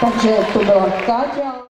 Также это была Катя.